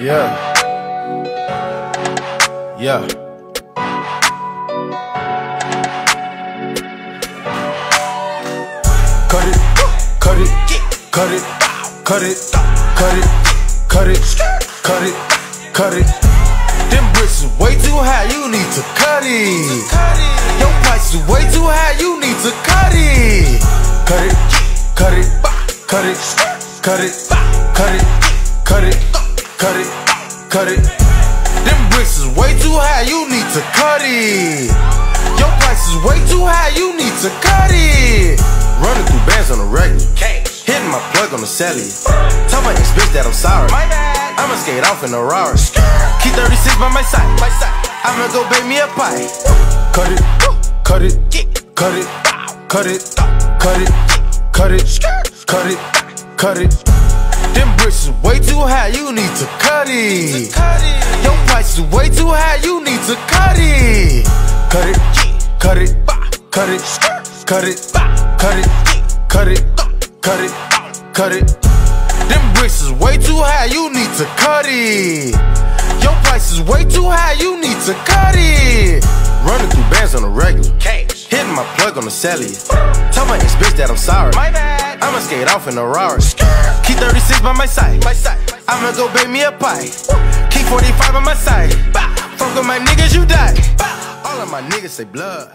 Yeah. Yeah. Cut it, cut it, cut it, cut it, cut it, cut it, cut it, cut it. Them bricks is way too high, you need to cut it. Your price is way too high, you need to cut it. Cut it, cut it, cut it, cut it, cut it, cut it, cut it, cut it. Them bricks is way too high, you need to cut it. Your price is way too high, you need to cut it. Running through bands on the regular. Hitting my plug on the celly. Tell my ex bitch that I'm sorry. My dad, I'ma skate off in a Rari. Keep 36 by my side. I'ma go bake me a pie. Cut it, cut it, cut it, cut it, cut it, cut it, cut it, cut it. Them bricks is way too high, you need to cut it. Your price is way too high, you need to cut it. Cut it, cut it, cut it, cut it, cut it, cut it, cut it, cut it. Them bricks is way too high, you need to cut it. Your price is way too high, you need to cut it. Running through bands on the regular. Hitting my plug on the celly. Tell my ex bitch that I'm sorry. My bad. I'ma skate off in a Rari. Keep 36 by my side. My side. I'ma go bake me a pie. Keep 45 on my side. Fuck with my niggas, you die. All of my niggas say blood.